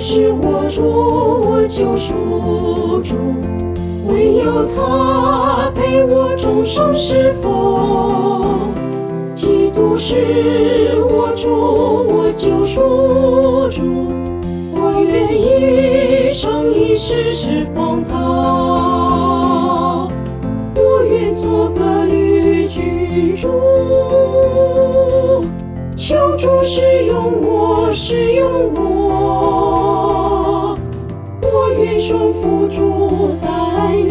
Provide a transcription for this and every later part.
是我主，我救赎主，唯有他陪我终生侍奉。基督是我主，我救赎主，我愿一生一世侍奉他。我愿做个绿居主，求主使用我，使用我。顺服主带领，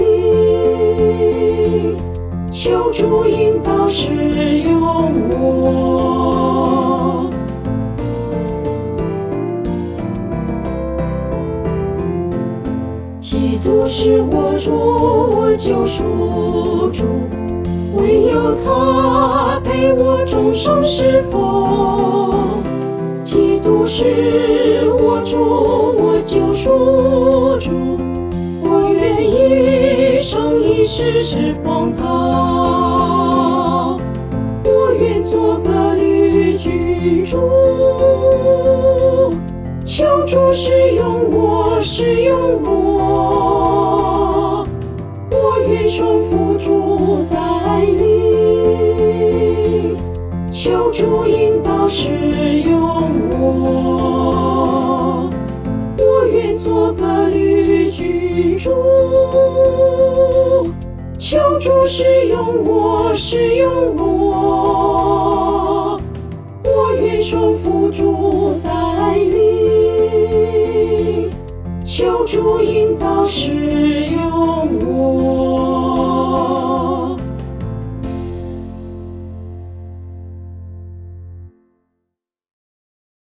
求主引导使用我。基督是我主，我救赎主，唯有他陪我终生侍奉。基督是我主，我救赎主，我愿一生一世侍奉他。我愿做个旅居主，求主使用我，使用我。我愿顺服主带领，求主引导使用。我求主使用我，使用我，我愿重复主带领。求主引导，使用我。